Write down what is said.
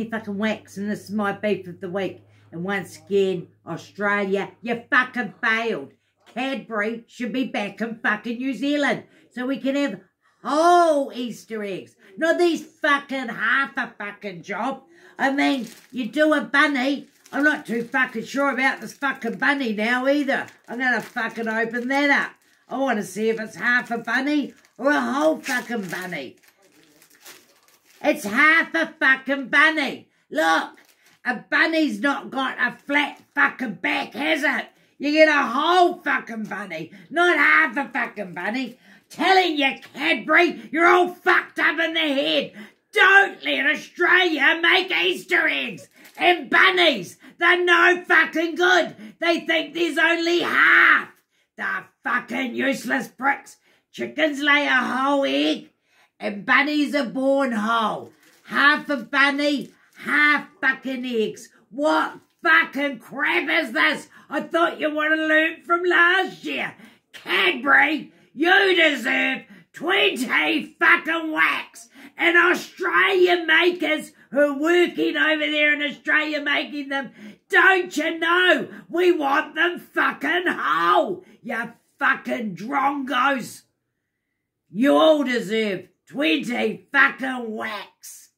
fucking whacks, and this is my beef of the week. And once again, Australia, you fucking failed. Cadbury should be back in fucking New Zealand so we can have whole Easter eggs, not these fucking half a fucking job. I mean, you do a bunny. I'm not too fucking sure about this fucking bunny now either. I'm gonna fucking open that up. I want to see if it's half a bunny or a whole fucking bunny. It's half a fucking bunny. Look, a bunny's not got a flat fucking back, has it? You get a whole fucking bunny, not half a fucking bunny. Telling you, Cadbury, you're all fucked up in the head. Don't let Australia make Easter eggs and bunnies. They're no fucking good. They think there's only half. They're fucking useless pricks. Chickens lay a whole egg and bunnies are born whole. Half a bunny, half fucking eggs. What fucking crap is this? I thought you would have learned from last year. Cadbury, you deserve 20 fucking whacks. And Australian makers who are working over there in Australia making them, don't you know? We want them fucking whole, you fucking drongos. You all deserve 20 fucking whacks.